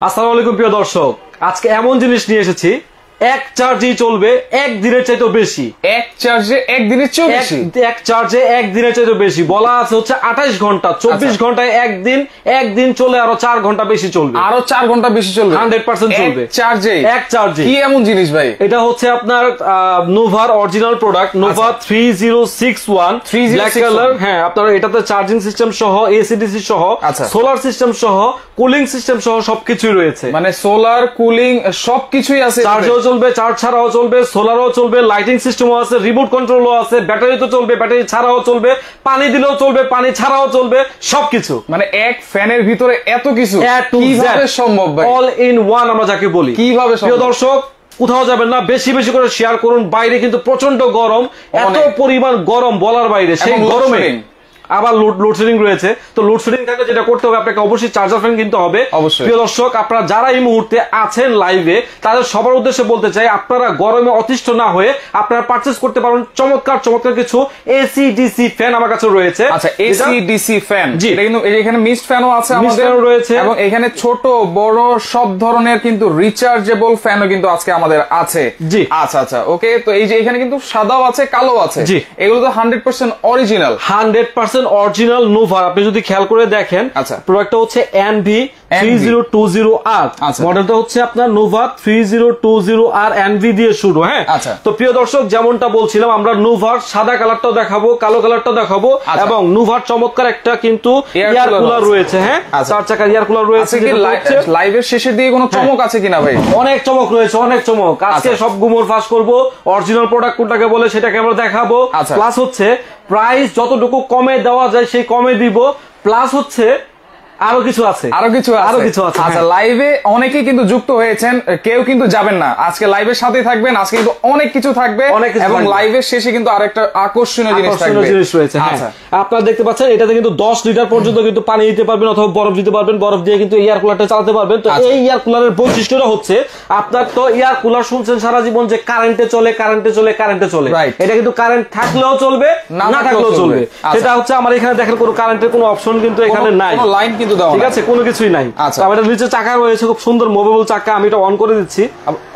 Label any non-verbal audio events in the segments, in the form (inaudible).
আসসালামু আলাইকুম প্রিয় দর্শক আজকে এমন জিনিস নিয়ে এসেছি এক চার্জেই চলবে এক দিনের চাইতেও বেশি। এক চার্জে একদিনের চেয়েও এক- বেশি? এক চার্জে এক দিনের চাইতে বেশি। বলা আছে হচ্ছে আঠাইশ ঘণ্টা চব্বিশ আচ্ছা। ঘন্টায় একদিন একদিন চলে আরও চার ঘণ্টা বেশি চলবে। আরও চার ঘণ্টা বেশি চলবে? 100% চলবে। চার্জে? এক চার্জে। কি এমন জিনিস ভাই? এটা হচ্ছে আপনার নোভার original product Nova three zero six one 3061 black colour হ্যাঁ আপনার এটাতে চার্জিং সিস্টেম সহ এসিডিসি সহ আচ্ছা। সোলার সিস্টেম সহ কুলিং সিস্টেম সহ সবকিছুই রয়েছে। মানে সোলার কুলিং সবকিছুই আছে চার্জও চলবে চার্জ ছাড়াও চলবে সোলারও চলবে লাইটিং সিস্টেমও আছে রিমোট কন্ট্রোলও আছে ব্যাটারি তো চলবে ব্যাটারি ছাড়াও চলবে পানি দিলেও চলবে পানি ছাড়াও চলবে সবকিছু মানে এক ফ্যানের ভিতরে এত কিছু কীভাবে সম্ভব ভাই অল ইন ওয়ান আমরা যাকে বলি কীভাবে? প্রিয় দর্শক কোথাও যাবেন না বেশি বেশি করে শেয়ার করুন বাইরে কিন্তু প্রচণ্ড গরম এত। পরিমাণ গরম বলার বাইরে সেই গরমে। আবার লোডশেডিং রয়েছে তো লোডশেডিং থাকলে যেটা করতে হবে আপনাকে অবশ্যই চার্জার ফ্যান কিনতে হবে অবশ্যই। প্রিয় দর্শক আপনারা যারা এই মুহূর্তে আছেন লাইভে তাদের সবার উদ্দেশ্যে বলতে চাই আপনারা গরমে অতিষ্ঠ না হয়ে আপনারা পারচেস করতে পারেন চমৎকার চমৎকার কিছু এসি ডিসি ফ্যান আমার কাছে রয়েছে আচ্ছা এসি ডিসি ফ্যান জি। এটা কিন্তু এখানে মিস্ট ফ্যানও আছে আমাদের রয়েছে। এবং এখানে ছোট বড় সব ধরনের কিন্তু রিচার্জেবল ফ্যানও কিন্তু আজকে আমাদের আছে জি। আচ্ছা আচ্ছা ওকে তো এই যে এখানে কিন্তু সাদাও আছে কালো আছে জি। এগুলো তো hundred percent original hundred percent original নোভার আপনি যদি খেয়াল করে দেখেন আচ্ছা। প্রোডাক্টটা হচ্ছে এনভি 3020R মডেলটা আচ্ছা। হচ্ছে আপনার নোভা 3020R এনভি দিয়ে শুরু হ্যাঁ? আচ্ছা। তো প্রিয় দর্শক যেমনটা বলছিলাম আমরা নোভার সাদা দেখাবো কালো দেখাবো আচ্ছা। একটা কিন্তু হ্যাঁ? লাইভের কোনো হ্যাঁ। চমক আছে কিনা ভাই? অনেক চমক রয়েছে অনেক চমক। সব গুমর ফাঁস করব অরিজিনাল প্রোডাক্ট কোনটাকে বলে সেটাকে আমরা দেখাবো। প্লাস হচ্ছে প্রাইস যতটুকু কমে দেওয়া যায় সেই কমে দিব। প্লাস হচ্ছে আরও কিছু আছে। আরও কিছু আরও কিছু আছে আচ্ছা হ্যাঁ। লাইভে অনেকেই কিন্তু যুক্ত হয়েছেন কেউ কিন্তু যাবেন না। আজকে লাইভের সাথে থাকবেন আজকে কিন্তু অনেক কিছু থাকবে এবং লাইভের শেষে কিন্তু আরেকটা আকর্ষণীয় জিনিস থাকবে। জিনিস রয়েছে হ্যাঁ। আচ্ছা। আপনারা দেখতে পাচ্ছেন এটাতে কিন্তু দশ লিটার পর্যন্ত কিন্তু পানি দিতে পারবেন অথবা বরফ দিতে পারবেন। বরফ দিয়ে কিন্তু এয়ার কুলারটা চালাতে পারবেন। তো আচ্ছা। এই এয়ার কুলারের বৈশিষ্ট্যটা হচ্ছে আপনার তো এয়ার কুলার শুনছেন সারা জীবন যে কারেন্টে চলে কারেন্টে চলে কারেন্টে চলে। এটা কিন্তু কারেন্ট থাকলেও চলবে না থাকলেও চলবে। আচ্ছা। সেটা হচ্ছে আমার এখানে দেখেন কোনো কারেন্টের কোনো অপশন কিন্তু এখানে নাই। লাইন কিন্তু দেওয়া ঠিক আছে কোনো কিছুই নাই আচ্ছা। আমার নিচে চাকা রয়েছে খুব সুন্দর মুভেবল চাকা আমি এটা অন করে দিচ্ছি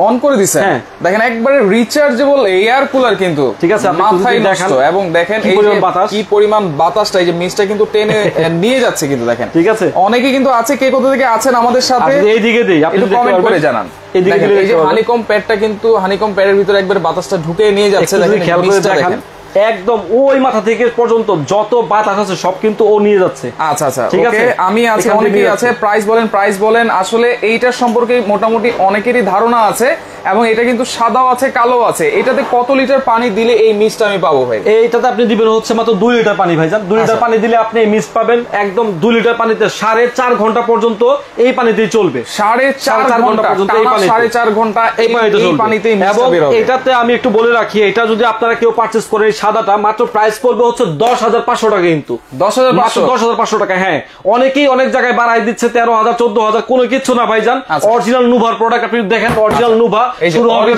অন করে দিছে হ্যাঁ। দেখেন একবারে রিচার্জেবল এয়ার কুলার কিন্তু ঠিক আছে, মাথায় দেখান। এবং দেখেন এই পরিমাণ বাতাস। কি পরিমাণ বাতাসটা এই যে মিসটা কিন্তু টেনে (laughs) নিয়ে যাচ্ছে কিন্তু দেখেন ঠিক আছে। অনেকে কিন্তু আছে কে কোথা থেকে আছেন আমাদের সাথে আপনি এইদিকে দিই আপনি কমেন্ট করে জানান এই যে হানিকম প্যাডটা কিন্তু হানিকম প্যাডের ভিতরে একবার বাতাসটা ঢুকে নিয়ে যাচ্ছে দেখেন খেয়াল করে দেখেন একদম ওই মাথা থেকে পর্যন্ত যত বাতাস আছে সব কিন্তু ও নিয়ে যাচ্ছে আচ্ছা আচ্ছা ঠিক আছে? আমি আছি অনেকেই আছে। প্রাইস বলেন প্রাইস বলেন আসলে এইটার সম্পর্কে মোটামুটি অনেকেরই ধারণা আছে এবং এটা কিন্তু সাদাও আছে কালো আছে। এটাতে কত লিটার পানি দিলে এই মিস্টটা আমি পাবো ভাই? এইটাতে আপনি দিবেন হচ্ছে মাত্র দুই লিটার পানি ভাইজান দুই লিটার আচ্ছা। পানি দিলে আপনি এই মিস পাবেন একদম দুই লিটার পানিতে সাড়ে চার ঘণ্টা পর্যন্ত এই পানিতেই চলবে। সাড়ে চার ঘণ্টা পর্যন্ত এই পানিতে। সাড়ে চার ঘণ্টা এই পানিতে পানিতে এবং এটাতে আমি একটু বলে রাখি এটা যদি আপনারা কেউ পারচেস করে এই সাদাটা মাত্র প্রাইস পড়বে হচ্ছে দশ হাজার পাঁচশো টাকা কিন্তু। দশ হাজার পাঁচশো? দশ হাজার পাঁচশো টাকা হ্যাঁ। অনেকেই অনেক জায়গায় বাড়াই দিচ্ছে তেরো হাজার চোদ্দ হাজার কোনো কিছু না ভাইজান। অরিজিনাল নুভার প্রোডাক্ট আপনি দেখেন অরিজিনাল নুভা শুরু হবে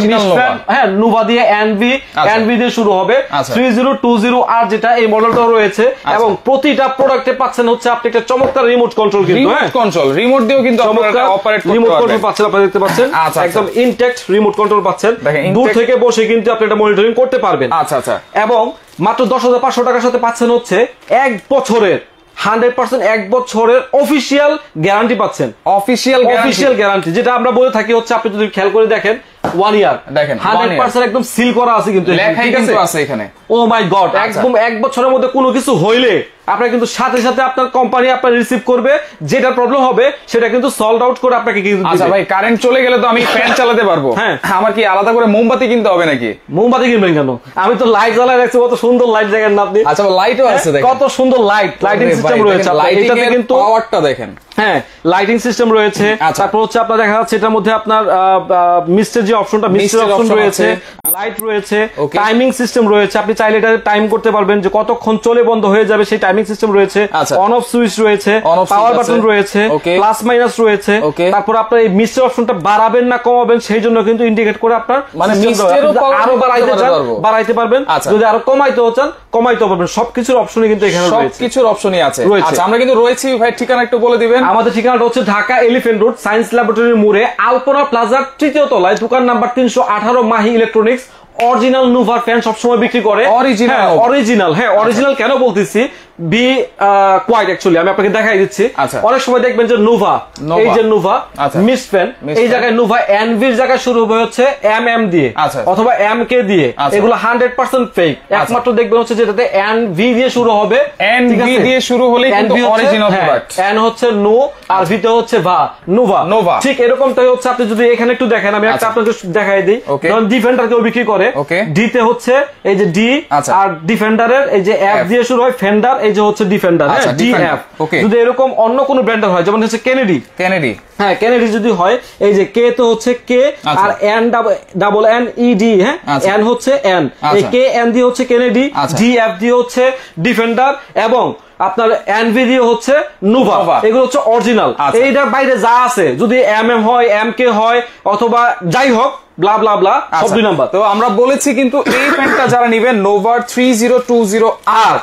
হ্যাঁ নুভা দিয়ে এনভি আচ্ছা। এনভি দিয়ে শুরু হবে। আচ্ছা। থ্রি জিরো টু জিরো আর যেটা এই মডেলটাও রয়েছে। এবং প্রতিটা প্রোডাক্টে পাচ্ছেন হচ্ছে আপনি একটা চমৎকার রিমোট কন্ট্রোল কিন্তু হ্যাঁ। কন্ট্রোল রিমোট দিয়েও কিন্তু অপারেট রিমোট কন্ট্রোল পাচ্ছেন আপনারা দেখতে পাচ্ছেন। আচ্ছা, আচ্ছা। একদম ইনটেক্ট রিমোট কন্ট্রোল পাচ্ছেন। দূর থেকে বসে কিন্তু আপনি এটা মনিটরিং করতে পারবেন। আচ্ছা আচ্ছা। এবং মাত্র দশ হাজার পাঁচশো টাকার সাথে পাচ্ছেন হচ্ছে এক বছরের হান্ড্রেড পার্সেন্ট এক বছরের অফিসিয়াল গ্যারান্টি পাচ্ছেন। অফিসিয়াল অফিসিয়াল গ্যারান্টি যেটা আমরা বলে থাকি হচ্ছে আপনি যদি খেয়াল করে দেখেন ওয়ান ইয়ার দেখেন, one হান্ড্রেড year। পার্সেন্ট একদম সিল করা আছে কিন্তু লেখাই কিন্তু আছে? আছে এখানে। ও মাই গড আচ্ছা। একদম এক বছরের মধ্যে কোনো কিছু হইলে আপনার কিন্তু সাথে সাথে আপনার কোম্পানি আপনার রিসিভ করবে যেটা প্রবলেম হবে সেটা কিন্তু সলভ আউট করে আপনাকে কিন্তু আচ্ছা ভাই কারেন্ট চলে গেলে তো আমি ফ্যান চালাতে পারব। হ্যাঁ। আমার কি আলাদা করে মোমবাতি কিনতে হবে নাকি? মোমবাতি কিনবেন কেন? আমি তো লাইট জ্বালায় রাখছি কত সুন্দর লাইট দেখেন না আপনি আচ্ছা লাইটও আছে দেখেন। কত সুন্দর লাইট লাইটিং সিস্টেম রয়েছে। আপনার এটাতে কিন্তু পাওয়ারটা দেখেন। হ্যাঁ লাইটিং সিস্টেম রয়েছে। আচ্ছা। তারপর হচ্ছে আপনার দেখা যাচ্ছে এটার মধ্যে আপনার মিস্টের যে অপশনটা মিস্টের অপশন রয়েছে লাইট রয়েছে টাইমিং সিস্টেম রয়েছে। আপনি চাইলে এটা টাইম করতে পারবেন যে কতক্ষণ চলে বন্ধ হয়ে যাবে সেই টাইমিং সিস্টেম রয়েছে। অন অফ সুইচ রয়েছে পাওয়ার বাটন রয়েছে প্লাস মাইনাস রয়েছে। তারপর আপনার এই মিস্টার অপশনটা বাড়াবেন না কমাবেন সেই জন্য কিন্তু ইন্ডিকেট করে আপনার মানে আরও বাড়াইতে চান বাড়াইতে পারবেন। আচ্ছা। যদি আরও কমাইতেও চান কমাইতেও পারবেন সবকিছুর অপশনই কিন্তু এখানে রয়েছে। সবকিছুর অপশনই আছে। আচ্ছা আমরা কিন্তু রয়েছি ভাই ঠিকানা একটু বলে দিবেন। আমাদের ঠিকানাটা হচ্ছে ঢাকা এলিফেন্ট রোড সায়েন্স ল্যাবরেটরির মোড়ে আলপনা প্লাজার তৃতীয় তলায় দোকান নাম্বার তিনশো আঠারো মাহি ইলেকট্রনিক্স। অরিজিনাল নুভার ফ্যান সবসময় বিক্রি করে। অরিজিনাল। অরিজিনাল হ্যাঁ অরিজিনাল কেন বলতেছি? বি কোয়াইট অ্যাকচুয়ালি আমি আপনাকে দেখাই দিচ্ছি আচ্ছা। অনেক সময় দেখবেন যে নোভা এই যে নোভা আচ্ছা। এই জায়গায় নোভা এনভির জায়গায় শুরু হবে হচ্ছে এম এম দিয়ে আচ্ছা। অথবা এম কে দিয়ে। এগুলো হান্ড্রেড পার্সেন্ট ফেক একমাত্র দেখবেন হচ্ছে যেটাতে এন ভি দিয়ে শুরু হবে ঠিক আছে? দিয়ে শুরু কিন্তু হ্যাঁ, product। এন হচ্ছে নো আর ভিতে হচ্ছে ভা নোভা Nova। ঠিক এরকমটাই হচ্ছে আপনি যদি এখানে একটু দেখেন আমি একটা। আপনাকে দেখাই দিই. ধরুন ডিফেন্ডার কেউ বিক্রি করে Okay. ডিতে হচ্ছে এই যে ডি। আর ডিফেন্ডারের এই যে এফ দিয়ে শুরু হয় ফেন্ডার এই যে হচ্ছে ডিফেন্ডার হ্যাঁ আচ্ছা, okay. যদি এরকম অন্য কোনো ব্র্যান্ডের হয় যেমন হচ্ছে কেনেডি কেনেডি হ্যাঁ কেনেডি যদি হয় এই যে কে তো হচ্ছে কে আচ্ছা। আর N double N E D হ্যাঁ আচ্ছা। এন হচ্ছে এন এই আচ্ছা। কে এন দিয়ে হচ্ছে কেনেডি আচ্ছা। ডি এফ দিয়ে হচ্ছে ডিফেন্ডার এবং আপনার এনভি দিয়ে হচ্ছে নুভা এগুলো হচ্ছে অরিজিনাল আচ্ছা। এইটার বাইরে যা আছে যদি এম এম হয় এম কে হয় অথবা যাই হোক ব্লা ব্লা ব্লা সব দুই নাম্বার। তো আমরা বলেছি কিন্তু এই ফ্যানটা যারা নিবেন নোভার three zero two zero R.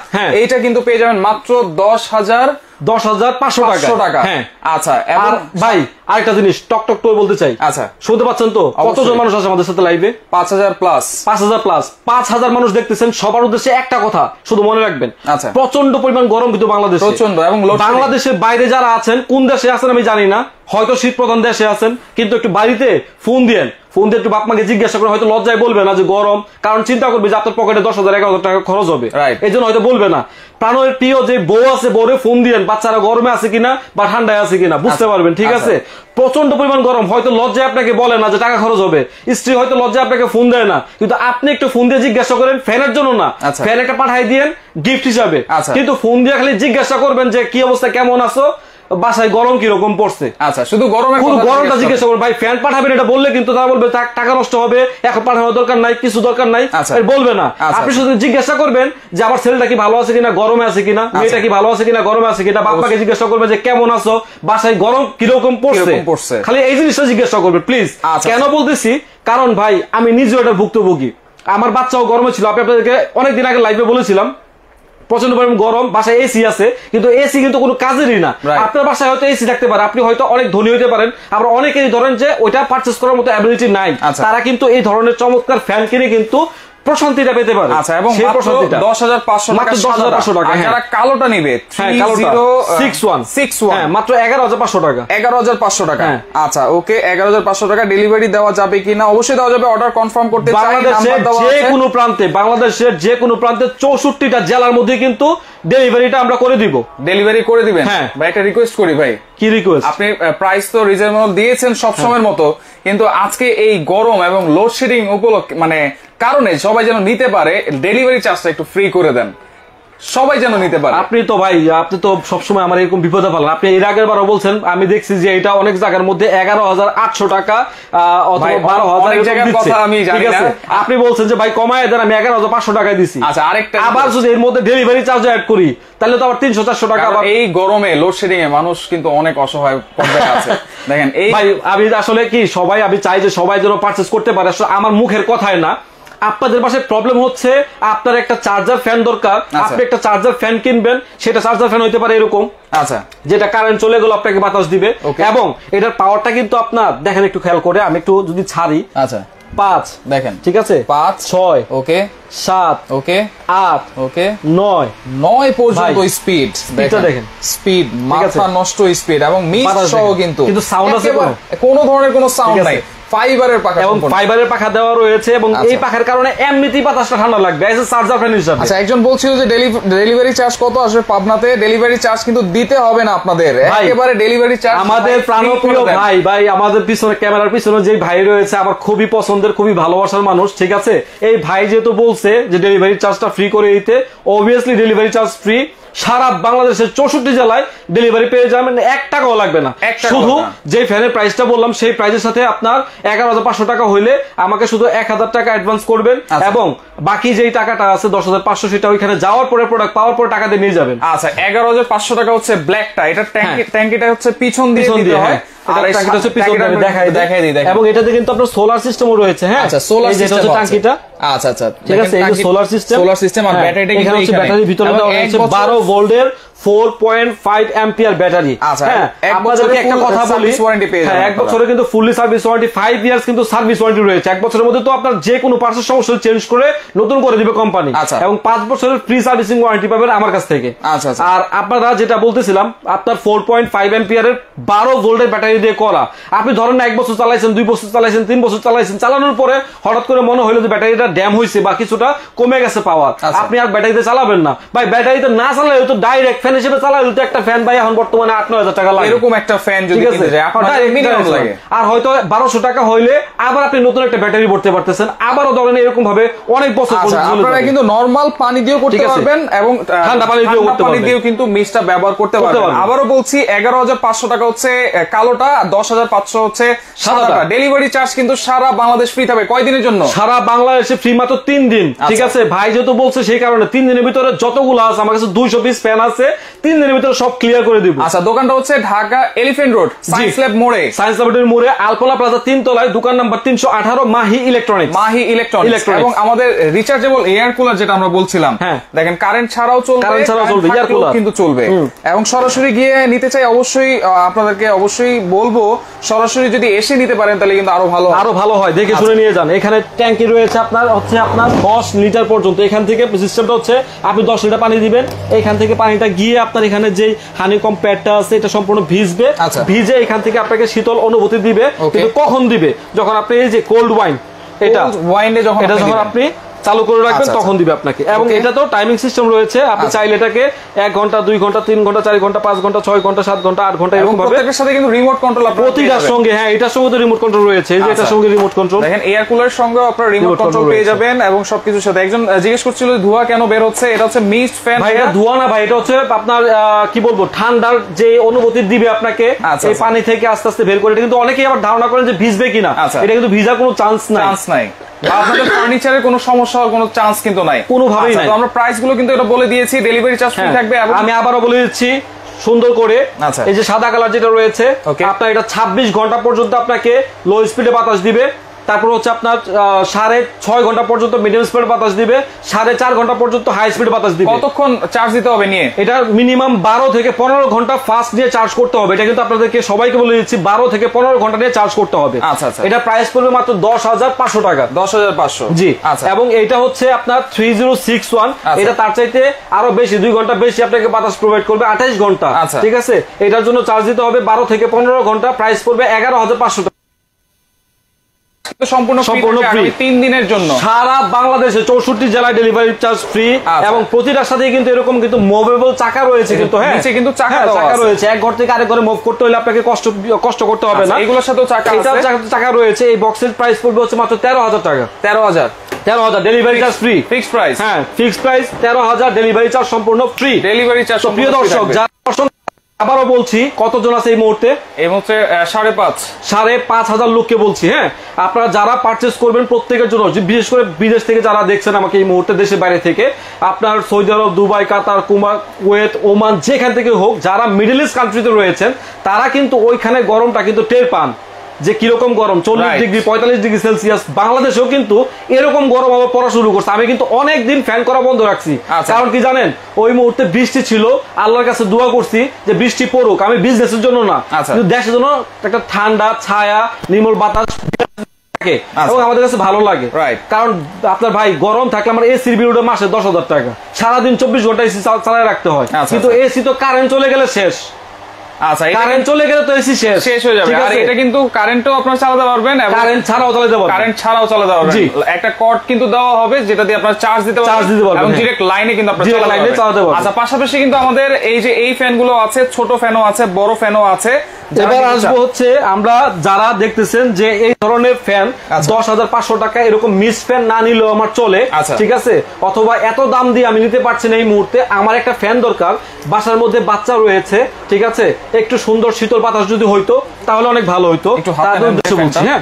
এইটা কিন্তু পেয়ে যাবেন মাত্র দশ হাজার দশ হাজার পাঁচশো টাকা। হ্যাঁ। আচ্ছা আর ভাই আরেকটা জিনিস টক টক বলতে চাই। আচ্ছা। শুনতে পাচ্ছেন তো। কতজন মানুষ আছে আমাদের সাথে লাইভে পাঁচ হাজার প্লাস পাঁচ হাজার প্লাস পাঁচ হাজার মানুষ দেখতেছেন সবার উদ্দেশ্যে একটা কথা শুধু মনে রাখবেন। আচ্ছা। প্রচণ্ড পরিমাণ গরম কিন্তু বাংলাদেশে। প্রচণ্ড এবং বাংলাদেশের বাইরে যারা আছেন কোন দেশে আছেন আমি জানি না। হয়তো শীত প্রধান দেশে আছেন কিন্তু একটু বাড়িতে ফোন দিয়েন। ফোন দিয়ে একটু বাপ মাকে জিজ্ঞাসা করে হয়তো লজ্জায় বলবে না যে গরম কারণ চিন্তা করবে যে আপনার পকেটে দশ হাজার এগারো টাকা খরচ হবে। এই জন্য হয়তো বলবে না। প্রাণের প্রিয় যে বউ আছে বউরে ফোন দিয়েন বাচ্চারা গরমে আছে কিনা বা ঠান্ডায় আছে কিনা বুঝতে। পারবেন ঠিক। আছে। প্রচণ্ড পরিমাণ গরম হয়তো লজ্জায় আপনাকে বলে না যে টাকা খরচ হবে। স্ত্রী হয়তো লজ্জায় আপনাকে ফোন দেয় না কিন্তু আপনি একটু ফোন দিয়ে জিজ্ঞাসা করেন ফ্যানের জন্য না। আচ্ছা। ফ্যান একটা পাঠাই দিয়েন গিফট হিসাবে। আচ্ছা। কিন্তু ফোন দিয়ে খালি জিজ্ঞাসা করবেন যে কি অবস্থা? কেমন আছো? বাসায় গরম কীরকম পড়ছে? আচ্ছা শুধু গরমের পুরো গরমটা জিজ্ঞেস করবেন ভাই ফ্যান পাঠাবেন এটা বললে কিন্তু তারা বলবে টাকা নষ্ট হবে এখন পাঠানোর দরকার নাই কিছু দরকার নাই। আচ্ছা। বলবে না। আচ্ছা। আপনি শুধু জিজ্ঞাসা করবেন যে আমার ছেলেটা কি ভালো আছে কিনা গরমে আছে কিনা মেয়েটা কি ভালো আছে কিনা গরমে আছে কিনা? বাপ্পাকে জিজ্ঞাসা করবে যে কেমন আছো? বাসায় গরম কীরকম পড়ছে? পড়ছে। খালি এই জিনিসটা জিজ্ঞাসা করবে প্লিজ আচ্ছা। কেন বলতেছি? কারণ ভাই আমি নিজেও এটা ভুক্তভোগী। আমার বাচ্চাও গরমে ছিল। আপনি আপনাদেরকে অনেকদিন আগে লাইভে বলেছিলাম প্রচণ্ড পরিমাণ গরম বাসায় এসি আছে কিন্তু এসি কিন্তু কোনো কাজেরই না। আপনার বাসায় হয়তো এসি থাকতে পারে আপনি হয়তো অনেক ধনী হতে পারেন আবার অনেকেই ধরেন যে ওইটা পারচেস করার মতো অ্যাবিলিটি নাই। আচ্ছা। তারা কিন্তু এই ধরনের চমৎকার ফ্যান কিনে কিন্তু প্রশান্তিটা পেতে পারে। আচ্ছা এবং সেই প্রশান্তিটা। দশ হাজার পাঁচশো মাত্র দশ হাজার পাঁচশো টাকা হ্যাঁ। যারা কালোটা নিবে। হ্যাঁ কালোটা। হ্যাঁ মাত্র হাজার পাঁচশো টাকা। এগারো হাজার পাঁচশো টাকা। হ্যাঁ। আচ্ছা ওকে এগারো হাজার পাঁচশো টাকা ডেলিভারি দেওয়া যাবে কিনা? অবশ্যই দেওয়া যাবে। অর্ডার কনফার্ম করতে চাই নাম্বার দেওয়া যে কোনো প্রান্তে বাংলাদেশের যে কোনো প্রান্তে চৌষট্টিটা জেলার মধ্যে কিন্তু ডেলিভারিটা আমরা করে দিব। ডেলিভারি করে দিবেন? হ্যাঁ। ভাই একটা রিকোয়েস্ট করি ভাই। কি রিকোয়েস্ট আপনি প্রাইস তো রিজনেবল দিয়েছেন সব সময়ের মতো কিন্তু আজকে এই গরম এবং লোডশেডিং উপলক্ষে মানে কারণে সবাই যেন নিতে পারে ডেলিভারি চার্জটা একটু ফ্রি করে দেন। সবাই যেন নিতে পারে। আপনি তো ভাই আপনি তো সবসময় আমার এরকম বিপদে ফেলেন আপনি এর আগের বারও বলছেন আমি দেখছি যে এটা অনেক জায়গার মধ্যে এগারো হাজার আটশো টাকা অথবা বারো হাজার। কথা আমি জানি না। আপনি বলছেন যে ভাই কমায় দেন আমি এগারো হাজার পাঁচশো টাকায় দিছি। আচ্ছা, আরেকটা আবার যদি এর মধ্যে ডেলিভারি চার্জ অ্যাড করি তাহলে তো আবার তিনশো চারশো টাকা এই গরমে লোডশেডিং এ মানুষ কিন্তু অনেক অসহায় পর্যায়ে আছে। (laughs) দেখেন এই ভাই আমি আসলে কি সবাই আমি চাই যে সবাই যেন পারচেস করতে পারে। আসলে আমার মুখের কথায় না। আপনাদের পাশে প্রবলেম হচ্ছে আপনার একটা চার্জার ফ্যান দরকার আপনি একটা চার্জার ফ্যান কিনবেন সেটা চার্জার ফ্যান হইতে পারে এরকম। আচ্ছা। যেটা কারেন্ট চলে গেল আপনাকে বাতাস দিবে। এবং এটার পাওয়ারটা কিন্তু আপনার দেখেন একটু খেয়াল করে আমি একটু যদি ছাড়ি। আচ্ছা। পাঁচ। দেখেন। ঠিক আছে? পাঁচ। ছয়। ওকে। সাত। ওকে। আট। ওকে। নয়। নয় পর্যন্ত স্পিড দেখেন। স্পিড? মাথা নষ্ট স্পিড এবং মিস সহ কিন্তু। কিন্তু sound আছে কোনো? ধরনের কোনো সাউন্ড নাই। ফাইবারের পাখা এবং ফাইবারের পাখা দেওয়া রয়েছে এবং আচ্ছা। এই পাখার কারণে এমনিতেই বাতাসটা ঠান্ডা লাগবে চার্জার ফ্যান হিসাবে। আচ্ছা একজন বলছিল যে ডেলিভারি চার্জ কত আসবে পাবনাতে? ডেলিভারি চার্জ কিন্তু দিতে হবে না আপনাদের। একেবারে ডেলিভারি চার্জ আমাদের প্রাণপ্রিয় ভাই ভাই আমাদের পিছনে ক্যামেরার পিছনে যে ভাই রয়েছে আমার খুবই পছন্দের খুবই ভালোবাসার মানুষ ঠিক আছে? এই ভাই যেহেতু বলছে যে ডেলিভারি চার্জটা ফ্রি করে দিতে অবভিয়াসলি ডেলিভারি চার্জ ফ্রি সারা বাংলাদেশের চৌষট্টি জেলায় ডেলিভারি পেয়ে যাবেন। এক টাকাও লাগবে না। শুধু যে ফ্যানের প্রাইসটা বললাম সেই প্রাইসের সাথে আপনার এগারো হাজার পাঁচশো টাকা হইলে আমাকে শুধু এক হাজার টাকা অ্যাডভান্স করবেন আচ্ছা। এবং বাকি যেই টাকাটা আছে দশ হাজার পাঁচশো সেটা ওইখানে যাওয়ার পরে প্রোডাক্ট পাওয়ার পরে টাকা দিয়ে নিয়ে যাবেন। আচ্ছা এগারো হাজার পাঁচশো টাকা হচ্ছে ব্ল্যাকটা এটা ট্যাঙ্কি হ্যাঁ। ট্যাঙ্কিটা হচ্ছে পিছন দিয়ে দিয়ে হয়। দিই এবং এটাতে কিন্তু আপনার সোলার সিস্টেমও রয়েছে হ্যাঁ? আচ্ছা সোলার সিস্টেম হচ্ছে টাঙ্কিটা আচ্ছা আচ্ছা ঠিক আছে এই যে সোলার সিস্টেম সোলার সিস্টেম আর ব্যাটারিটা এখানে হচ্ছে ব্যাটারির ভিতরে দেওয়া হয়েছে বারো ভোল্টের four point five ampere battery হ্যাঁ একটা কথা বলি হ্যাঁ এক আপনারা। বছরে কিন্তু fully service warranty five years কিন্তু সার্ভিস ওয়ারেন্টি রয়েছে এক বছরের মধ্যে তো আপনার যে কোনো পার্সের সমস্যা চেঞ্জ করে নতুন করে দিবে কোম্পানি আচ্ছা। এবং পাঁচ বছরের ফ্রি সার্ভিসিং ওয়ারেন্টি পাবেন আমার কাছ থেকে আচ্ছা, আচ্ছা। আর আপনারা যেটা বলতেছিলাম আপনার ফোর পয়েন্ট ফাইভ এম্পিয়ারের বারো ভোল্টের ব্যাটারি দিয়ে করা আপনি ধরেন এক বছর চালাইছেন দুই বছর চালাইছেন তিন বছর চালাইছেন চালানোর পরে হঠাৎ করে মনে হলো যে ব্যাটারিটা ড্যাম হয়েছে বা কিছুটা কমে গেছে পাওয়ার। আপনি আর ব্যাটারিতে চালাবেন না ভাই ব্যাটারিতে না চালালে তো ডাইরেক্ট ফ্যান হিসেবে চালালে তো একটা ফ্যান ভাই এখন বর্তমানে আট নয় হাজার টাকা লাগে। এরকম একটা ফ্যান যদি কিনতে যায় মিনিমাম লাগে। আর হয়তো বারোশো টাকা হইলে আবার আপনি নতুন একটা ব্যাটারি ভরতে পারতেছেন। আবারও ধরেন এরকম ভাবে অনেক বছর আচ্ছা আপনারা কিন্তু নরমাল পানি দিয়েও করতে পারবেন এবং ঠান্ডা পানি দিয়েও করতে পানি পারবেন। দিয়েও কিন্তু মিক্সটা ব্যবহার করতে পারবেন। আবারও বলছি এগারো হাজার পাঁচশো টাকা হচ্ছে কালোটা দশ হাজার পাঁচশো হচ্ছে সাদাটা। সাদাটা। ডেলিভারি চার্জ কিন্তু সারা বাংলাদেশ ফ্রি থাকবে। কয়দিনের জন্য? সারা বাংলাদেশে ফ্রি মাত্র তিন দিন। ঠিক আচ্ছা। আছে? ভাই যেহেতু বলছে সেই কারণে তিন দিনের ভিতরে যতগুলো আছে আমার কাছে দুইশো পিস ফ্যান আছে। তিন দিনের ভিতরে সব ক্লিয়ার করে দিব। আচ্ছা দোকানটা হচ্ছে Dhaka elephant road science lab মোড়ে। সায়েন্স ল্যাবরেটরি মোড়ে আলপনা প্লাজা তিন তলায় দোকান নাম্বার তিনশো আঠারো মাহি মাহি এবং আমাদের রিচার্জেবল এয়ার কুলার যেটা আমরা বলছিলাম। হ্যাঁ। দেখেন কারেন্ট ছাড়াও চলবে Current ছাড়াও চলবে, থাকলেও cooler। কিন্তু চলবে। এবং সরাসরি গিয়ে নিতে চাই অবশ্যই আপনাদেরকে অবশ্যই বলব সরাসরি যদি এসে নিতে পারেন তাহলে কিন্তু আরও ভালো আরও ভালো হয়। দেখে শুনে নিয়ে যান। এখানে ট্যাঙ্কি রয়েছে আপনার হচ্ছে আপনার দশ লিটার পর্যন্ত। এখান থেকে সিস্টেমটা হচ্ছে আপনি দশ লিটার পানি দিবেন এখান থেকে পানিটা গিয়ে আপনার এখানে যে হানিকম প্যাডটা আছে এটা সম্পূর্ণ ভিজবে আচ্ছা। ভিজে এখান থেকে আপনাকে শীতল অনুভূতি দিবে. কিন্তু কখন দিবে যখন আপনি এই যে কোল্ড ওয়াইন এটা ওয়াইনে যখন এটা যখন আপনি চালু করে রাখবেন আচ্ছা, তখন আচ্ছা। দিবে আপনাকে। এবং এটা তো টাইমিং সিস্টেম রয়েছে। আপনি আচ্ছা। চাইলে এটাকে এক ঘণ্টা দুই ঘণ্টা তিন ঘণ্টা চার ঘণ্টা পাঁচ ঘণ্টা ছয় ঘণ্টা সাত ঘণ্টা আট ঘণ্টা এরকম ভাবে সাথে কিন্তু রিমোট কন্ট্রোল প্রতিটার সঙ্গে হ্যাঁ এটার সঙ্গে তো রিমোট কন্ট্রোল রয়েছে। এই যে। এটার সঙ্গে রিমোট কন্ট্রোল দেখেন এয়ার কুলার সঙ্গে আপনারা রিমোট কন্ট্রোল পেয়ে যাবেন এবং সবকিছুর সাথে। একজন জিজ্ঞেস করছিল ধোঁয়া কেন বের হচ্ছে? এটা হচ্ছে মিস্ট ফ্যান ভাই এটা ধোয়া না ভাই এটা হচ্ছে আপনার কি বলব ঠান্ডার যে অনুভূতি দিবে আপনাকে এই। পানি থেকে আস্তে আস্তে বের করে এটা কিন্তু অনেকেই আবার ধারণা করেন যে ভিজবে কিনা। এটা কিন্তু ভিজা কোনো চান্স নাই। চান্স নাই। আপনাদের ফার্নিচারের কোনো সমস্যা হওয়ার কোনো চান্স কিন্তু নাই কোনোভাবেই আচ্ছা, নাই। আমরা প্রাইসগুলো কিন্তু এটা বলে দিয়েছি ডেলিভারি চার্জ ফ্রি থাকবে আমি আবারও বলে দিচ্ছি সুন্দর করে আচ্ছা। এই যে সাদা কালার যেটা রয়েছে. আপনার এটা 26 ঘণ্টা পর্যন্ত আপনাকে লো স্পিডে বাতাস দিবে তারপর হচ্ছে আপনার সাড়ে ছয় ঘণ্টা পর্যন্ত মিডিয়াম স্পিডে বাতাস দিবে সাড়ে চার ঘণ্টা পর্যন্ত হাই স্পিডে বাতাস দিবে। কতক্ষণ চার্জ দিতে হবে নিয়ে? এটা মিনিমাম বারো থেকে পনেরো ঘণ্টা ফাস্ট নিয়ে চার্জ করতে হবে। এটা কিন্তু আপনাদেরকে সবাইকে বলে দিচ্ছি বারো থেকে পনেরো ঘণ্টা নিয়ে চার্জ করতে হবে। আচ্ছা, আচ্ছা। এটা প্রাইস পড়বে মাত্র দশ হাজার পাঁচশো টাকা। দশ হাজার পাঁচশো। জি। আচ্ছা। এবং এটা হচ্ছে আপনার থ্রি জিরো সিক্স ওয়ান। এটা তার চাইতে আরও বেশি দুই ঘণ্টা বেশি আপনাকে বাতাস প্রোভাইড করবে আঠাইশ ঘণ্টা। আচ্ছা। ঠিক আছে? এটার জন্য চার্জ দিতে হবে বারো থেকে পনেরো ঘণ্টা প্রাইস পড়বে এগারো হাজার পাঁচশো টাকা। সম্পূর্ণ সম্পূর্ণ সম্পূর্ণ ফ্রি তিন দিনের জন্য। সারা বাংলাদেশে চৌষট্টি জেলায় ডেলিভারি চার্জ ফ্রি আচ্ছা। এবং প্রতিটার সাথে কিন্তু এরকম কিন্তু মুভেবল চাকা রয়েছে কিন্তু হ্যাঁ? নিচে কিন্তু চাকা হ্যাঁ, চাকা রয়েছে। এক ঘর থেকে আরেক ঘরে মুভ করতে হলে আপনাকে কষ্ট কষ্ট করতে হবে না। আচ্ছা, এগুলোর সাথেও চাকা এটা চাকা রয়েছে। এই বক্সের প্রাইস পড়বে হচ্ছে মাত্র তেরো হাজার টাকা। তেরো হাজার। তেরো হাজার। Delivery charge free fix price হ্যাঁ ফিক্স প্রাইস তেরো হাজার। ডেলিভারি চার্জ সম্পূর্ণ ফ্রি ডেলিভারি চার্জ প্রিয় দর্শক যারা আবারও বলছি কতজন আছে এই মুহূর্তে? এই মুহূর্তে সাড়ে পাঁচ। সাড়ে পাঁচ হাজার লোককে বলছি হ্যাঁ? আপনারা যারা পারচেস করবেন প্রত্যেকের জন্য বিশেষ করে বিদেশ থেকে যারা দেখছেন আমাকে এই মুহূর্তে দেশের বাইরে থেকে আপনার সৌদি আরব দুবাই কাতার কুমার কুয়েত ওমান যেখান থেকে হোক যারা মিডল ইস্ট কান্ট্রিতে রয়েছেন তারা কিন্তু ওইখানে গরমটা কিন্তু টের পান। যে কীরকম গরম চল্লিশ. ডিগ্রি পঁয়তাল্লিশ ডিগ্রি সেলসিয়াস বাংলাদেশেও কিন্তু এরকম গরম আবার পড়া শুরু করছে। আমি কিন্তু অনেক দিন ফ্যান করা বন্ধ রাখছি। আচ্ছা। কারণ কি জানেন? ওই মুহূর্তে বৃষ্টি ছিল আল্লাহর কাছে দোয়া করছি যে বৃষ্টি পড়ুক। আমি বিজনেসের জন্য না আচ্ছা। কিন্তু দেশের জন্য একটা ঠান্ডা ছায়া নির্মল বাতাস থাকে আচ্ছা। এবং আমাদের কাছে ভালো লাগে। কারণ আপনার ভাই গরম থাকলে আমার এসির বিলটা মাসে দশ হাজার টাকা। সারাদিন চব্বিশ ঘণ্টা এসি চালায় রাখতে হয়। কিন্তু এসি তো কারেন্ট চলে গেলে শেষ। আচ্ছা কারেন্ট চলে গেলে তো এসি শেষ। শেষ হয়ে যাবে। আর এটা কিন্তু কারেন্টও আপনারা চালাতে পারবেন কারেন্ট ছাড়াও চালাতে পারবেন। কারেন্ট ছাড়াও চালাতে পারবেন। একটা কর্ড কিন্তু দেওয়া হবে যেটা দিয়ে আপনার চার্জ দিতে পারবেন Charge দিতে পারবেন, এবং হ্যাঁ। লাইনে কিন্তু আপনারা চালাতে পারবেন। আচ্ছা পাশাপাশি কিন্তু আমাদের এই যে এই ফ্যানগুলো আছে ছোট ফ্যানও আছে বড় ফ্যানও আছে এবার আসব হচ্ছে আমরা যারা দেখতেছেন যে এই ধরনের ফ্যান আচ্ছা। দশ হাজার পাঁচশো টাকা এরকম মিস ফ্যান না নিলেও আমার চলে আচ্ছা। ঠিক আছে? অথবা এত দাম দিয়ে আমি নিতে পারছি না এই মুহূর্তে আমার একটা ফ্যান দরকার বাসার মধ্যে বাচ্চা রয়েছে ঠিক আছে? একটু সুন্দর শীতল বাতাস যদি হইতো তাহলে অনেক ভালো হইতো। হ্যাঁ?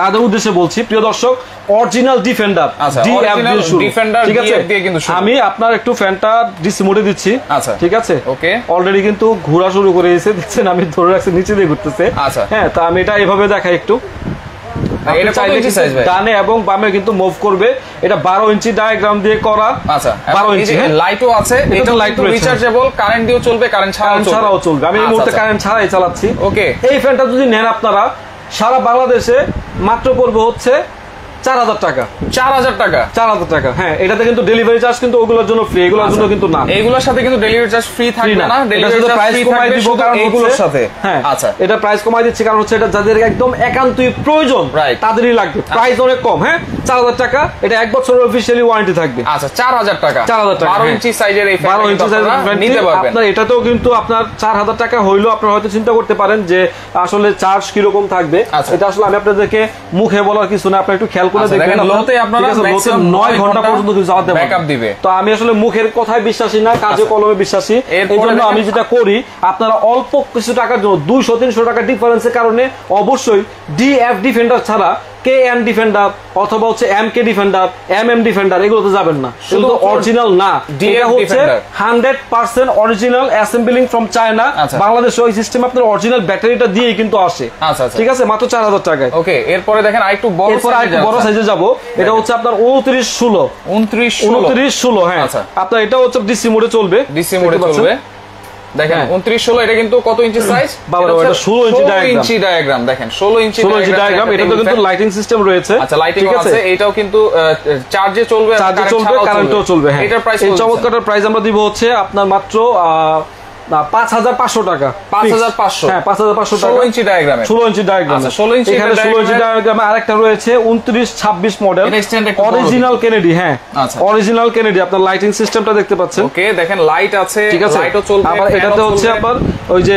তাদের উদ্দেশ্যে বলছি প্রিয় দর্শক অরিজিনাল ডিফেন্ডার আচ্ছা, ঠিক আছে। আমি আপনার একটু ফ্যানটা ডিসি মোডে দিচ্ছি আচ্ছা। ঠিক আছে Okay. অলরেডি কিন্তু ঘোরা শুরু করে এসে দেখছেন আমি ধরে রাখছি নিচে দিয়ে ঘুরতেছে আচ্ছা। হ্যাঁ তা আমি এটা এভাবে দেখাই একটু ডানে এবং বামে কিন্তু মুভ করবে এটা বারো ইঞ্চি ডায়াগ্রাম দিয়ে করা আচ্ছা বারো ইঞ্চি হ্যাঁ? লাইটও আছে এটা লাইট। রিচার্জেবল কারেন্ট দিয়েও চলবে কারেন্ট ছাড়াও চলবে আমি এই আচ্ছা, মুহূর্তে। কারেন্ট ছাড়াই চালাচ্ছি ওকে এই ফ্যানটা যদি নেন আপনারা সারা বাংলাদেশে মাত্র পড়বে হচ্ছে চার হাজার টাকা। চার হাজার টাকা? চার হাজার টাকা। হ্যাঁ এটাতে কিন্তু ডেলিভারি চার্জ কিন্তু ওগুলোর জন্য ফ্রি এগুলোর জন্য কিন্তু না। এইগুলোর সাথে কিন্তু ডেলিভারি চার্জ ফ্রি ফ্রি থাকবে না। না। ডেলিভারি প্রাইস কমাই দিব কারণ এইগুলোর সাথে। হ্যাঁ আচ্ছা। এটা প্রাইস কমাই দিচ্ছি কারণ হচ্ছে এটা যাদের একদম একান্তই প্রয়োজন তাদেরই লাগবে। প্রাইস অনেক কম হ্যাঁ? চার হাজার টাকা এটা এক বছরের অফিসিয়ালি ওয়ারেন্টি থাকবে। আচ্ছা চার হাজার টাকা। 4,000 টাকা, বারো হ্যাঁ। ইঞ্চি সাইজের এই বারো ইঞ্চি size নিতে পারবেন। আপনার এটাতেও কিন্তু আপনার চার হাজার টাকা হইলেও আপনারা হয়তো চিন্তা করতে পারেন যে আসলে চার্জ কীরকম থাকবে। আচ্ছা। এটা আসলে আমি আপনাদেরকে মুখে বলার কিছু না আপনি একটু খেয়াল করে আচ্ছা, দেখেন, লোতে আপনারা ঘণ্টা ঘণ্টা পর্যন্ত কিন্তু চালাতে পারবেন। দিবে। তো আমি আসলে মুখের কথায় বিশ্বাসী না কাজে কলমে বিশ্বাসী আমি যেটা করি আপনারা অল্প কিছু টাকার জন্য দুইশো তিনশো টাকা ডিফারেন্সের কারণে অবশ্যই ডিএফ ডিফেন্ডার ছাড়া কে এম ডিফেন্ডার অথবা হচ্ছে M K defender M M defender এগুলোতে যাবেন না। শুধু অরিজিনাল না। এটা হচ্ছে hundred percent original assembling from China. বাংলাদেশে ওই সিস্টেম আপনার অরিজিনাল ব্যাটারিটা দিয়েই কিন্তু আসে। আচ্ছা, আচ্ছা। ঠিক আছে? মাত্র চার হাজার টাকায়। ওকে এরপরে দেখেন আরেকটু বড় এরপর আরেকটু বড় সাইজে যাব। এটা হচ্ছে আপনার উনত্রিশ ষোলো। উনত্রিশ উনত্রিশ ষোলো হ্যাঁ। আচ্ছা। আপনার এটা হচ্ছে ডিসি মোডে চলবে। ডিসি মোডে চলবে। দেখেন হ্যাঁ। উনত্রিশ ষোলো এটা কিন্তু কত ইঞ্চি সাইজ বাবা, এটা 16 ইঞ্চি diagram। ইঞ্চি ডায়াগ্রাম দেখেন ষোলো ইঞ্চি ষোলো ডায়াগ্রাম এটা তো কিন্তু লাইটিং সিস্টেম রয়েছে। আচ্ছা লাইটিং আছে? এটাও কিন্তু চার্জে চলবে আর চার্জে চলবে কারেন্টও চলবে। হ্যাঁ। এটার প্রাইস এই চমৎকারটার প্রাইস আমরা দিব হচ্ছে আপনার মাত্র না পাঁচ হাজার পাঁচশো টাকা। 5,500 হ্যাঁ পাঁচ হাজার পাঁচশো টাকা। ষোলো ইঞ্চি ডায়াগ্রামে ষোলো ইঞ্চি ডায়াগ্রাম আচ্ছা, 16 ইঞ্চি এখানে ষোলো ইঞ্চি diagram-এর- ডায়াগ্রামে আরেকটা রয়েছে উনত্রিশ ছাব্বিশ মডেল অরিজিনাল কেনেডি হ্যাঁ। আচ্ছা। অরিজিনাল কেনেডি আপনার লাইটিং সিস্টেমটা দেখতে পাচ্ছেন। ওকে দেখেন লাইট আছে ঠিক আছে? লাইটও চলবে আবার এটাতে হচ্ছে চলবে। আপনার ওই যে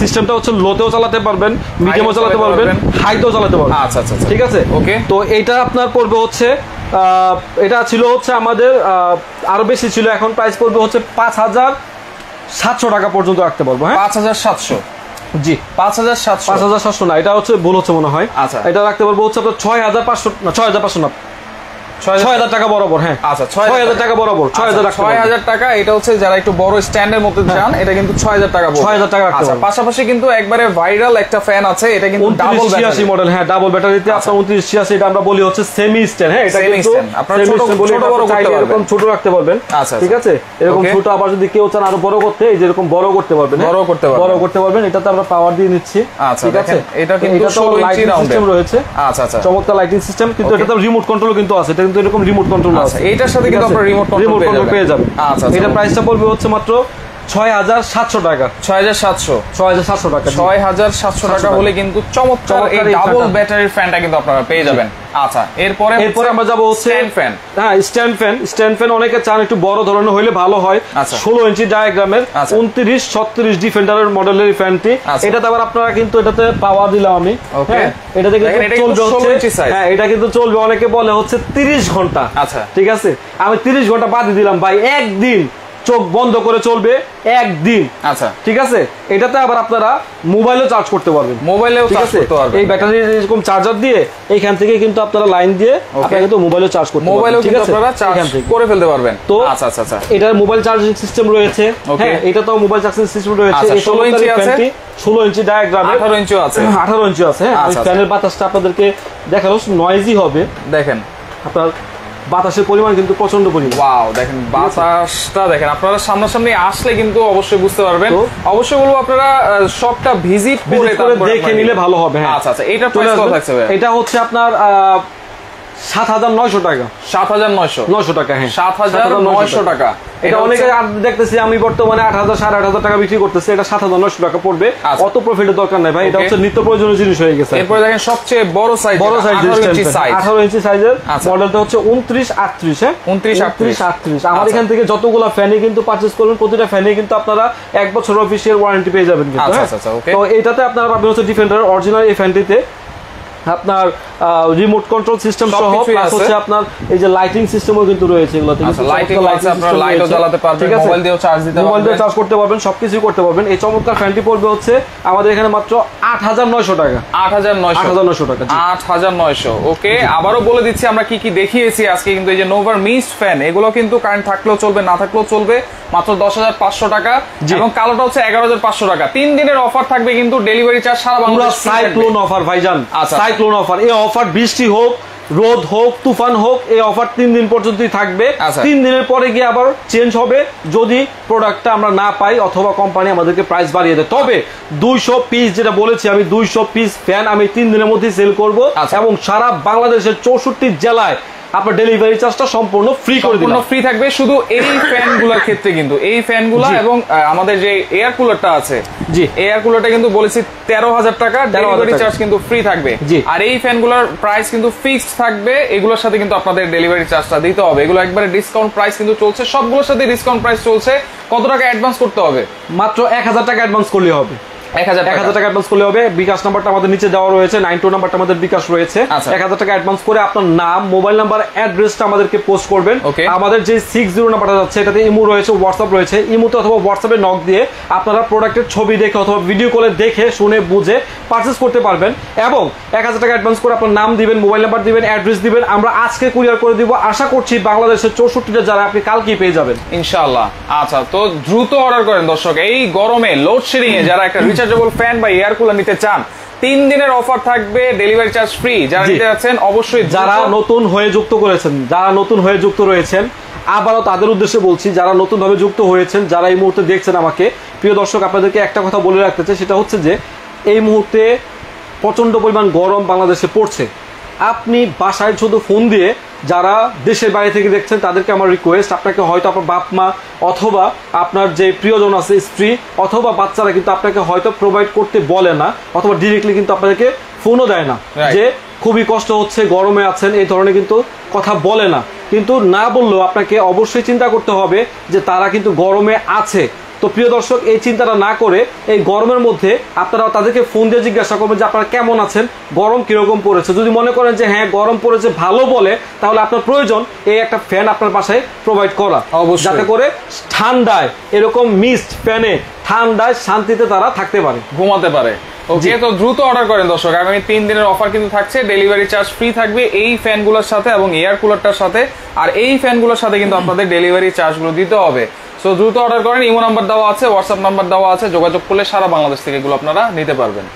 সিস্টেমটা হচ্ছে লোতেও চালাতে পারবেন মিডিয়ামও চালাতে পারবেন। হাইতেও চালাতে পারবেন। আচ্ছা, আচ্ছা, আচ্ছা। ঠিক আছে? Okay. তো এটা আপনার পড়বে হচ্ছে আহ, এটা ছিল হচ্ছে আমাদের আহ, আরও বেশি ছিল এখন প্রাইস পড়বে হচ্ছে পাঁচ হাজার সাতশো টাকা পর্যন্ত রাখতে পারব হ্যাঁ? পাঁচ হাজার সাতশো। জি। পাঁচ হাজার সাতশো। পাঁচ হাজার সাতশো না এটা হচ্ছে ভুল হচ্ছে মনে হয়। আচ্ছা। এটা রাখতে পারব হচ্ছে আপনার ছয় হাজার পাঁচশো না ছয় হাজার পাঁচশো না। ছয় হাজার টাকা বরাবর হ্যাঁ আচ্ছা, ছয় হাজার টাকা বরাবর ছয় হাজার আচ্ছা, ছয় হাজার টাকা এটা হচ্ছে যারা একটু বড় স্ট্যান্ডের মধ্যে চান এটা কিন্তু ছয় হাজার টাকা পড়বে। 6,000 টাকা আচ্ছা পাশাপাশি কিন্তু একবারে ভাইরাল একটা ফ্যান আছে এটা কিন্তু ডাবল ছিয়াশি মডেল হ্যাঁ ডাবল ব্যাটারিতে আপনার উনত্রিশ ছিয়াশি এটা আমরা বলি হচ্ছে সেমি স্ট্যান্ড হ্যাঁ এটা কিন্তু। ছোট- stand বলি, ছোট এটা বড় করতে এরকম ছোট রাখতে পারবেন আচ্ছা, ঠিক। আছে এরকম. ছোট আবার যদি কেউ চান আরও বড় করতে এই যেরকম বড় করতে পারবেন হ্যাঁ? বড় করতে পারবেন। বড় করতে পারবেন এটাতে আমরা পাওয়ার দিয়ে নিচ্ছি আচ্ছা, ঠিক আছে এটা কিন্তু এটাতে 16 ইঞ্চি লাইটিং সিস্টেম রয়েছে আচ্ছা আচ্ছা চমৎকার লাইটিং সিস্টেম কিন্তু Okay. এটাতে রিমোট কন্ট্রোল কিন্তু আছে এটা কিন্তু এরকম রিমোট কন্ট্রোল আচ্ছা, আছে। এইটার সাথে কিন্তু আপনারা রিমোট কন্ট্রোল পেয়ে যাবেন। আচ্ছা, আচ্ছা। এটা প্রাইসটা পড়বে হচ্ছে মাত্র ছয় হাজার সাতশো টাকা ছয় হাজার সাতশো ছয় হাজার সাতশো টাকা ছয় হাজার সাতশো টাকা। হলে কিন্তু চমৎকার এই ডাবল ব্যাটারির ফ্যানটা কিন্তু আপনারা পেয়ে যাবেন আচ্ছা এরপরে এরপরে আমরা যাব fan। হ্যাঁ স্ট্যান্ড ফ্যান স্ট্যান্ড ফ্যান অনেকে চান একটু বড় ধরনের হইলে ভালো হয় আচ্ছা। ষোলো ইঞ্চি ডায়াগ্রামের আচ্ছা। উনত্রিশ ছত্রিশ ডিফেন্ডারের মডেলের ফ্যানটি। এটাতে আবার আপনারা কিন্তু এটাতে পাওয়া দিলাম আমি হ্যাঁ, এটাতে কিন্তু এটা কিন্তু চলবে 16 ইঞ্চি হচ্ছে size। হ্যাঁ এটা কিন্তু চলবে অনেকে বলে হচ্ছে তিরিশ ঘণ্টা আচ্ছা। ঠিক আছে আমি তিরিশ ঘণ্টা বাদে দিলাম ভাই একদিন চোখ বন্ধ করে চলবে একদিন। আচ্ছা। ঠিক আছে? এটাতে আবার আপনারা মোবাইলও চার্জ করতে পারবেন। মোবাইলেও ঠিক চার্জ আছে? করতে পারবেন। এই ব্যাটারির এরকম চার্জার দিয়ে এইখান থেকে কিন্তু আপনারা লাইন দিয়ে আপনারা কিন্তু মোবাইলও চার্জ করতে মোবাইলেও পারবেন ঠিক কিন্তু আপনারা চার্জ করে ফেলতে পারবেন। তো আচ্ছা আচ্ছা আচ্ছা। এটার মোবাইল চার্জিং সিস্টেম রয়েছে. হ্যাঁ এটা তো মোবাইল চার্জিং সিস্টেম রয়েছে। আচ্ছা, 16 ইঞ্চি আছে? ষোলো ইঞ্চি ডায়াগ্রামে আঠারো ইঞ্চি আছে। আঠারো ইঞ্চি আছে হ্যাঁ। আমি আচ্ছা, আচ্ছা। ফ্যানের বাতাসটা আপনাদেরকে দেখানো নয়েজি হবে। দেখেন। আপনার বাতাসের পরিমাণ কিন্তু প্রচণ্ড পরিমাণ। ওয়াও দেখেন বাতাসটা দেখেন। আপনারা সামনাসামনি আসলে কিন্তু অবশ্যই বুঝতে পারবেন। অবশ্যই বলব আপনারা সবটা ভিজিট করে দেখে নিলে ভালো হবে হ্যাঁ। আচ্ছা আচ্ছা এটা প্রাইস কত থাকছে এটা হচ্ছে আপনার সাত হাজার নয়শো টাকা। সাত হাজার নয়শো। নয়শো টাকা হ্যাঁ। সাত হাজার নয়শো টাকা। এটা অনেকে দেখতেছি আমি বর্তমানে আট হাজার সাড়ে আট হাজার টাকা বিক্রি করতেছি এটা সাত হাজার নয়শো টাকা পড়বে। অত প্রফিটের দরকার নাই ভাই এটা হচ্ছে নিত্য প্রয়োজনীয় জিনিস হয়ে গেছে। এরপরে দেখেন সবচেয়ে বড় সাইজ বড় সাইজ আঠারো ইঞ্চি সাইজের। মডেলটা হচ্ছে উনত্রিশ আটত্রিশ হ্যাঁ? 29, 38 আটত্রিশ। আমার আচ্ছা। এখান থেকে যতগুলো ফ্যানই কিন্তু পারচেস করবেন প্রতিটা ফ্যানে কিন্তু আপনারা এক বছর অফিসিয়াল ওয়ারেন্টি পেয়ে যাবেন কিন্তু আচ্ছা, হ্যাঁ? আচ্ছা. তো এটাতে আপনারা পাবেন হচ্ছে ডিফেন্ডার অরিজিনাল এই ফ্যানটিতে আপনার রিমোট কন্ট্রোল সিস্টেম সহ প্লাস হচ্ছে আপনার এই যে লাইটিং সিস্টেমও কিন্তু রয়েছে এগুলোতে আচ্ছা, আছে, আপনারা lightও জ্বালাতে পারবেন, mobile দিয়েও charge দিতে মোবাইল দিয়ে চার্জ করতে পারবেন সবকিছুই করতে পারবেন। এই চমৎকার ফ্যানটি পড়বে হচ্ছে আমাদের এখানে মাত্র আট হাজার নয়শো টাকা। আট হাজার নয়শো। 8,900 টাকা, জি। আট হাজার নয়শো ওকে আবারও বলে দিচ্ছি আমরা কি কি দেখিয়েছি আজকে কিন্তু এই যে নোভার মিস্ট ফ্যান এগুলো কিন্তু কারেন্ট থাকলেও চলবে না থাকলেও চলবে মাত্র দশ হাজার পাঁচশো টাকা জি। এবং কালোটা হচ্ছে এগারো হাজার পাঁচশো টাকা। তিন দিনের অফার থাকবে কিন্তু ডেলিভারি চার্জ সারা বাংলাদেশ সাইক্লোন অফার ভাইজান। আচ্ছা। সাইক্লোন অফার এই অফার বৃষ্টি হোক রোদ হোক তুফান হোক এই অফার তিন দিন পর্যন্তই থাকবে আচ্ছা। তিন দিনের পরে গিয়ে আবার চেঞ্জ হবে যদি প্রোডাক্টটা আমরা না পাই অথবা কোম্পানি আমাদেরকে প্রাইস বাড়িয়ে দেয় তবে দুইশো পিস যেটা বলেছি আমি দুইশো পিস ফ্যান আমি তিন দিনের মধ্যে সেল করব আচ্ছা। এবং সারা বাংলাদেশের চৌষট্টি জেলায় আপনার ডেলিভারি চার্জটা সম্পূর্ণ ফ্রি করে সম্পূর্ণ দিলাম। ফ্রি থাকবে। শুধু এই ফ্যানগুলোর ক্ষেত্রে কিন্তু এই ফ্যানগুলো জি। এবং আমাদের যে এয়ার কুলারটা আছে জি। এয়ার কুলারটা কিন্তু বলেছি তেরো হাজার টাকা 13,000 ডেলিভারি চার্জ কিন্তু ফ্রি থাকবে। আর এই ফ্যান ফ্যানগুলোর প্রাইস কিন্তু ফিক্সড থাকবে এগুলোর সাথে কিন্তু আপনাদের ডেলিভারি চার্জটা দিতে হবে। এগুলো একবারে ডিসকাউন্ট প্রাইস কিন্তু চলছে সবগুলোর সাথে ডিসকাউন্ট প্রাইস চলছে। কত টাকা অ্যাডভান্স করতে হবে? মাত্র এক হাজার টাকা অ্যাডভান্স করলে হবে। এক হাজার টাকা। অ্যাডভান্স করলে হবে। বিকাশ নাম্বারটা আমাদের নিচে দেওয়া রয়েছে নাইন টু নাম্বারটা আমাদের বিকাশ রয়েছে। আচ্ছা। এক হাজার টাকা অ্যাডভান্স করে আপনার নাম মোবাইল নাম্বার অ্যাড্রেসটা আমাদেরকে পোস্ট করবেন। আমাদের যে সিক্স জিরো নাম্বারটা যাচ্ছে এটাতে ইমো রয়েছে হোয়াটসঅ্যাপ রয়েছে। ইমোতে অথবা হোয়াটসঅ্যাপে নক দিয়ে আপনারা প্রোডাক্টের ছবি দেখে অথবা ভিডিও কলে দেখে শুনে বুঝে পারচেস করতে পারবেন। এবং এক হাজার টাকা অ্যাডভান্স করে আপনার নাম দিবেন মোবাইল নাম্বার দিবেন অ্যাড্রেস দিবেন। আমরা আজকে কুরিয়ার করে দিব। আশা করছি বাংলাদেশের চৌষট্টিটা যারা আপনি কালকেই পেয়ে যাবেন। ইনশাআল্লাহ। আচ্ছা তো দ্রুত অর্ডার করেন দর্শক। এই গরমে লোডশেডিং এ যারা একটা রিচার্জেবল ফ্যান বা এয়ার কুলার নিতে চান তিন দিনের অফার থাকবে ডেলিভারি চার্জ ফ্রি যারা নিতে যাচ্ছেন অবশ্যই যারা নতুন হয়ে যুক্ত করেছেন যারা নতুন হয়ে যুক্ত রয়েছেন আবারও তাদের উদ্দেশ্যে বলছি যারা নতুনভাবে যুক্ত হয়েছেন যারা এই মুহূর্তে দেখছেন আমাকে প্রিয় দর্শক আপনাদেরকে একটা কথা বলে রাখতে চাই সেটা হচ্ছে যে এই মুহূর্তে প্রচণ্ড পরিমাণ গরম বাংলাদেশে পড়ছে। আপনি বাসায় শুধু ফোন দিয়ে যারা দেশের বাইরে থেকে দেখছেন তাদেরকে আমার রিকোয়েস্ট আপনাকে হয়তো আপনার বাপ মা অথবা আপনার যে প্রিয়জন আছে স্ত্রী অথবা বাচ্চারা কিন্তু আপনাকে হয়তো প্রোভাইড করতে বলে না অথবা ডিরেক্টলি কিন্তু আপনাদেরকে ফোনও দেয় না। যে খুবই কষ্ট হচ্ছে গরমে আছেন এই ধরনের কিন্তু কথা বলে না। কিন্তু না বললেও আপনাকে অবশ্যই চিন্তা করতে হবে যে তারা কিন্তু গরমে আছে। তো প্রিয় দর্শক এই চিন্তাটা না করে এই গরমের মধ্যে আপনারা তাদেরকে ফোন দিয়ে জিজ্ঞাসা করবেন যে আপনারা কেমন আছেন গরম কীরকম পড়েছে। যদি মনে করেন যে হ্যাঁ গরম পড়েছে ভালো বলে তাহলে আপনার প্রয়োজন এই একটা ফ্যান আপনার বাসায় প্রোভাইড করা। অবশ্যই। যাতে করে ঠান্ডায় এরকম মিস্ট ফ্যানে ঠান্ডায় শান্তিতে তারা থাকতে পারে। ঘুমাতে পারে। ওকে তো দ্রুত অর্ডার করেন দর্শক। আগামী তিন দিনের অফার কিন্তু থাকছে ডেলিভারি চার্জ ফ্রি থাকবে এই ফ্যানগুলোর সাথে এবং এয়ার কুলারটার সাথে। আর এই ফ্যানগুলোর সাথে কিন্তু (clears throat) আপনাদের ডেলিভারি চার্জগুলো দিতে হবে। সো দ্রুত অর্ডার করেন, ইমো নাম্বার দেওয়া আছে হোয়াটসঅ্যাপ নাম্বার দেওয়া আছে, যোগাযোগ করলে সারা বাংলাদেশ থেকে এগুলো আপনারা নিতে পারবেন।